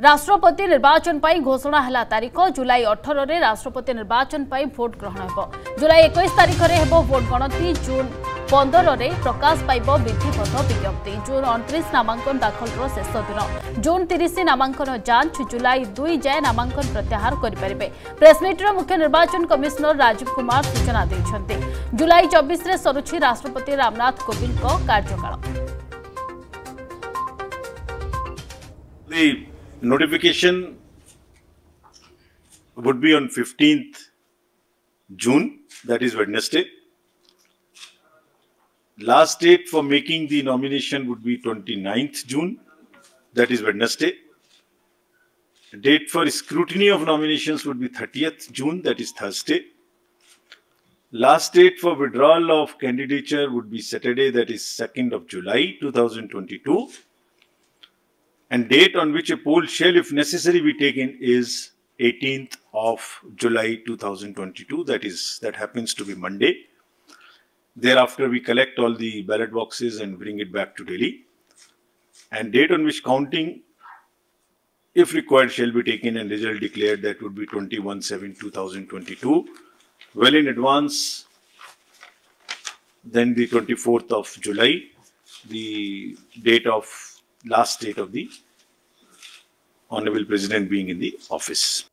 ରାଷ୍ଟ୍ରପତି ନିର୍ବାଚନ ପାଇଁ ଘୋଷଣା ହେଲା ତାରିଖ ଜୁଲାଇ ଅଠରରେ ରାଷ୍ଟ୍ରପତି ନିର୍ବାଚନ ପାଇଁ ଭୋଟ ଗ୍ରହଣ ହେବ ଜୁଲାଇ ଏକୋଇଶ ତାରିଖରେ ହେବ ଭୋଟ ଗଣତି ଜୁନ୍ ପନ୍ଦରରେ ପ୍ରକାଶ ପାଇବ ବିଧିବଦ୍ଧ ବିଜ୍ଞପ୍ତି ଜୁନ୍ ଅଣତିରିଶ ନାମାଙ୍କନ ଦାଖଲର ଶେଷ ଦିନ ଜୁନ୍ ତିରିଶ ନାମାଙ୍କନ ଯାଞ୍ଚ ଜୁଲାଇ ଦୁଇ ଯାଏଁ ନାମାଙ୍କନ ପ୍ରତ୍ୟାହାର କରିପାରିବେ ପ୍ରେସମିଟ୍ର ମୁଖ୍ୟ ନିର୍ବାଚନ କମିଶନର ରାଜୀବ କୁମାର ସୂଚନା ଦେଇଛନ୍ତି ଜୁଲାଇ ଚବିଶରେ ସରୁଛି ରାଷ୍ଟ୍ରପତି ରାମନାଥ କୋବିନ୍ଦଙ୍କ କାର୍ଯ୍ୟକାଳ The notification would be on 15th June, that is Wednesday. Last date for making the nomination would be 29th June, that is Wednesday. Date for scrutiny of nominations would be 30th June, that is Thursday. Last date for withdrawal of candidature would be Saturday, that is 2nd of July 2022 and date on which a poll shall if necessary be taken is 18th of july 2022 that is that happens to be monday. Thereafter we collect all the ballot boxes and bring it back to delhi. And date on which counting if required shall be taken and result declared that would be 21 7 2022 well in advance then the 24th of july the date of last date of the honorable president being in the office